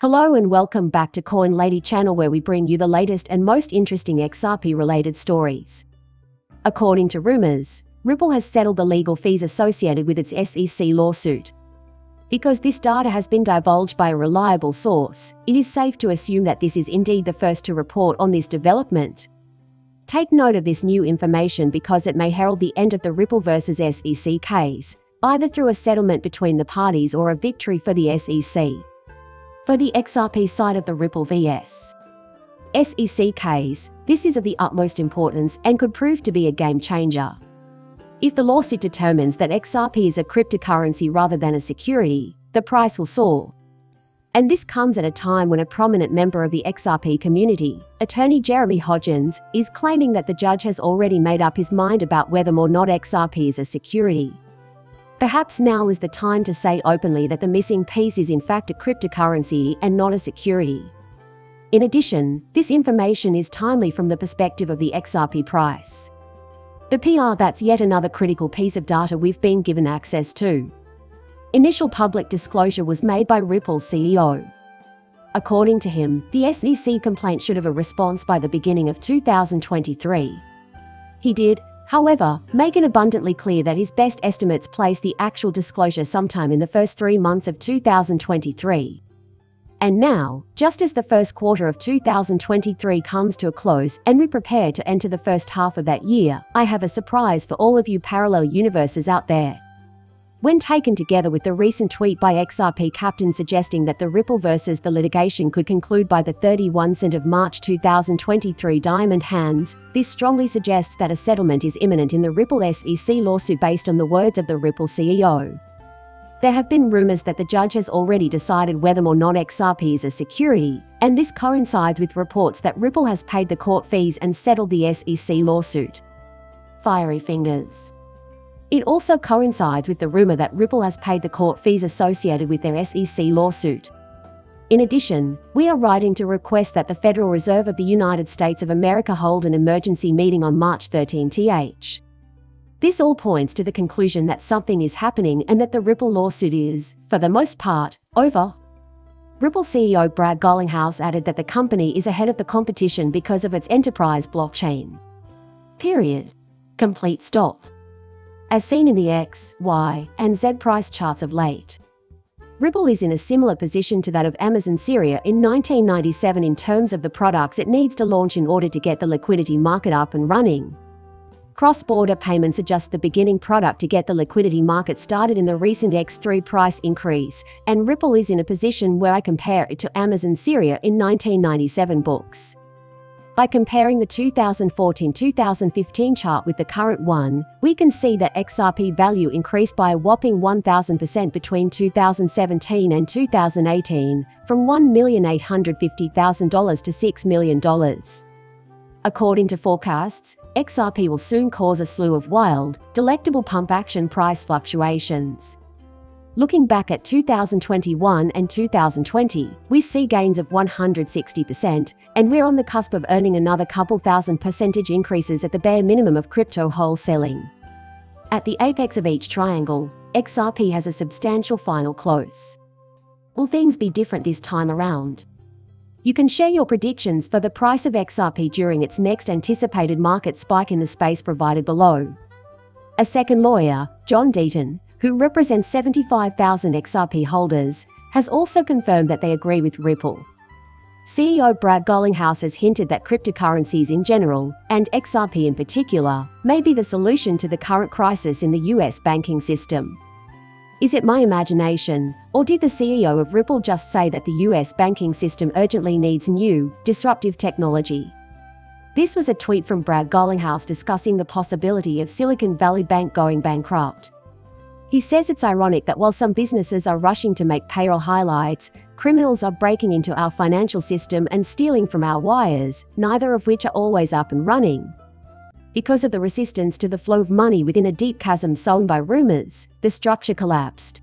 Hello and welcome back to Coin Lady channel where we bring you the latest and most interesting XRP related stories. According to rumors, Ripple has settled the legal fees associated with its SEC lawsuit. Because this data has been divulged by a reliable source, it is safe to assume that this is indeed the first to report on this development. Take note of this new information because it may herald the end of the Ripple versus SEC case, either through a settlement between the parties or a victory for the SEC. For the XRP side of the Ripple vs. SEC case, this is of the utmost importance and could prove to be a game changer. If the lawsuit determines that XRP is a cryptocurrency rather than a security, the price will soar. And this comes at a time when a prominent member of the XRP community, attorney Jeremy Hodgins, is claiming that the judge has already made up his mind about whether or not XRP is a security. Perhaps now is the time to say openly that the missing piece is in fact a cryptocurrency and not a security. In addition, this information is timely from the perspective of the XRP price. The PR that's yet another critical piece of data we've been given access to. Initial public disclosure was made by Ripple's CEO. According to him, the SEC complaint should have a response by the beginning of 2023. He did, However, it abundantly clear that his best estimates place the actual disclosure sometime in the first three months of 2023. And now, just as the first quarter of 2023 comes to a close and we prepare to enter the first half of that year, I have a surprise for all of you parallel universes out there. When taken together with the recent tweet by XRP Captain suggesting that the Ripple versus the litigation could conclude by the 31 cent of March 2023 diamond hands, this strongly suggests that a settlement is imminent in the Ripple SEC lawsuit based on the words of the Ripple CEO. There have been rumors that the judge has already decided whether or not XRP is a security, and this coincides with reports that Ripple has paid the court fees and settled the SEC lawsuit. Fiery fingers. It also coincides with the rumor that Ripple has paid the court fees associated with their SEC lawsuit. In addition, we are writing to request that the Federal Reserve of the United States of America hold an emergency meeting on March 13 th. This all points to the conclusion that something is happening and that the Ripple lawsuit is, for the most part, over. Ripple CEO Brad Garlinghouse added that the company is ahead of the competition because of its enterprise blockchain. Period. Complete stop as seen in the X, Y, and Z price charts of late. Ripple is in a similar position to that of Amazon Syria in 1997 in terms of the products it needs to launch in order to get the liquidity market up and running. Cross-border payments are just the beginning product to get the liquidity market started in the recent X3 price increase, and Ripple is in a position where I compare it to Amazon Syria in 1997 books. By comparing the 2014-2015 chart with the current one, we can see that XRP value increased by a whopping 1,000% between 2017 and 2018, from $1,850,000 to $6 million. According to forecasts, XRP will soon cause a slew of wild, delectable pump action price fluctuations. Looking back at 2021 and 2020, we see gains of 160%, and we're on the cusp of earning another couple thousand percentage increases at the bare minimum of crypto wholesaling. At the apex of each triangle, XRP has a substantial final close. Will things be different this time around? You can share your predictions for the price of XRP during its next anticipated market spike in the space provided below. A second lawyer, John Deaton, who represents 75,000 XRP holders, has also confirmed that they agree with Ripple. CEO Brad Garlinghouse has hinted that cryptocurrencies in general, and XRP in particular, may be the solution to the current crisis in the US banking system. Is it my imagination, or did the CEO of Ripple just say that the US banking system urgently needs new, disruptive technology? This was a tweet from Brad Garlinghouse discussing the possibility of Silicon Valley Bank going bankrupt. He says it's ironic that while some businesses are rushing to make payroll highlights, criminals are breaking into our financial system and stealing from our wires, neither of which are always up and running. Because of the resistance to the flow of money within a deep chasm sown by rumors, the structure collapsed.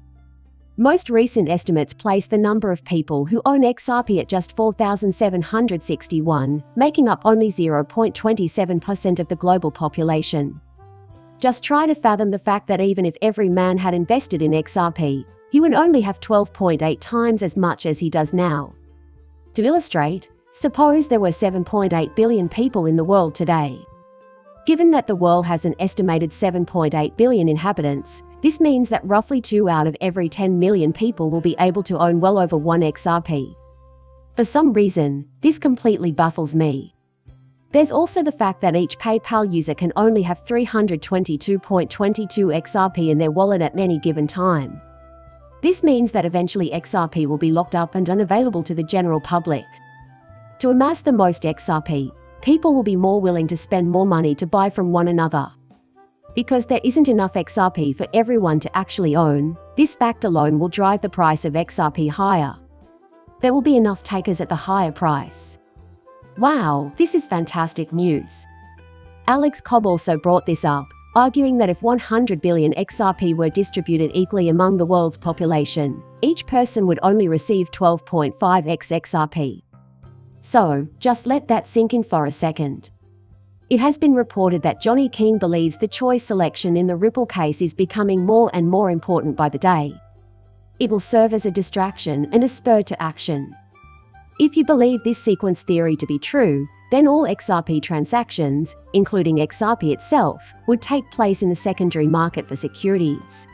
Most recent estimates place the number of people who own XRP at just 4,761, making up only 0.27% of the global population. Just try to fathom the fact that even if every man had invested in XRP, he would only have 12.8 times as much as he does now. To illustrate, suppose there were 7.8 billion people in the world today. Given that the world has an estimated 7.8 billion inhabitants, this means that roughly 2 out of every 10 million people will be able to own well over 1 XRP. For some reason, this completely baffles me. There's also the fact that each PayPal user can only have 322.22 XRP in their wallet at any given time. This means that eventually XRP will be locked up and unavailable to the general public. To amass the most XRP, people will be more willing to spend more money to buy from one another. Because there isn't enough XRP for everyone to actually own, this fact alone will drive the price of XRP higher. There will be enough takers at the higher price. Wow, this is fantastic news. Alex Cobb also brought this up, arguing that if 100 billion XRP were distributed equally among the world's population, each person would only receive 12.5x XRP. So, just let that sink in for a second. It has been reported that Johnny Keane believes the choice selection in the Ripple case is becoming more and more important by the day. It will serve as a distraction and a spur to action. If you believe this sequence theory to be true, then all XRP transactions, including XRP itself, would take place in the secondary market for securities.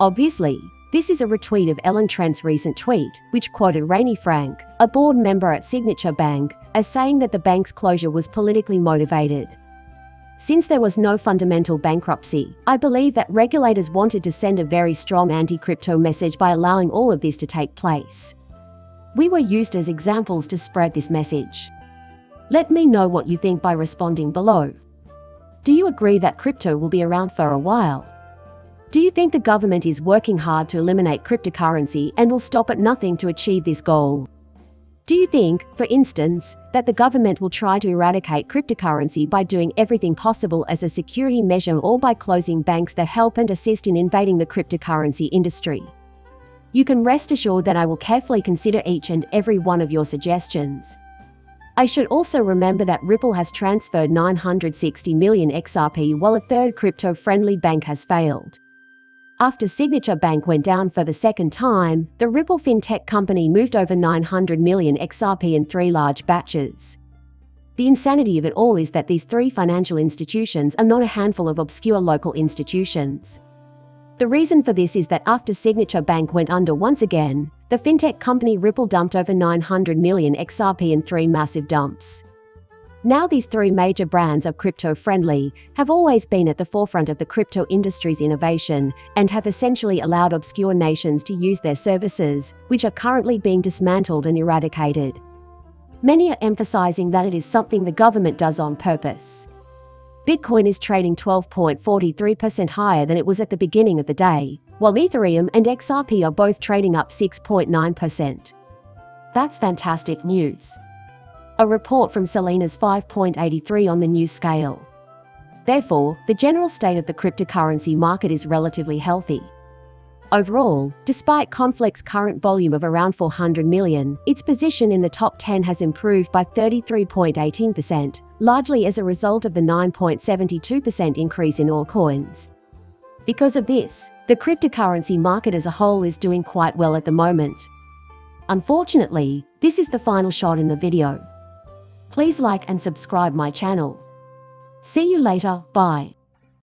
Obviously, this is a retweet of Eleanor Terrett's recent tweet, which quoted Barney Frank, a board member at Signature Bank, as saying that the bank's closure was politically motivated. Since there was no fundamental bankruptcy, I believe that regulators wanted to send a very strong anti-crypto message by allowing all of this to take place. We were used as examples to spread this message. Let me know what you think by responding below. Do you agree that crypto will be around for a while? Do you think the government is working hard to eliminate cryptocurrency and will stop at nothing to achieve this goal? Do you think, for instance, that the government will try to eradicate cryptocurrency by doing everything possible as a security measure or by closing banks that help and assist in invading the cryptocurrency industry? You can rest assured that I will carefully consider each and every one of your suggestions. I should also remember that Ripple has transferred 960 million XRP while a third crypto-friendly bank has failed. After Signature Bank went down for the second time, the Ripple fintech company moved over 900 million XRP in three large batches. The insanity of it all is that these three financial institutions are not a handful of obscure local institutions. The reason for this is that after Signature Bank went under once again, the fintech company Ripple dumped over 900 million XRP in three massive dumps. Now these three major brands are crypto-friendly, have always been at the forefront of the crypto industry's innovation, and have essentially allowed obscure nations to use their services, which are currently being dismantled and eradicated. Many are emphasizing that it is something the government does on purpose. Bitcoin is trading 12.43% higher than it was at the beginning of the day, while Ethereum and XRP are both trading up 6.9%. That's fantastic news a report from Solana's 5.83 on the new scale. Therefore, the general state of the cryptocurrency market is relatively healthy. Overall, despite Conflux's current volume of around 400 million, its position in the top 10 has improved by 33.18%, largely as a result of the 9.72% increase in all coins. Because of this, the cryptocurrency market as a whole is doing quite well at the moment. Unfortunately, this is the final shot in the video. Please like and subscribe my channel. See you later, bye.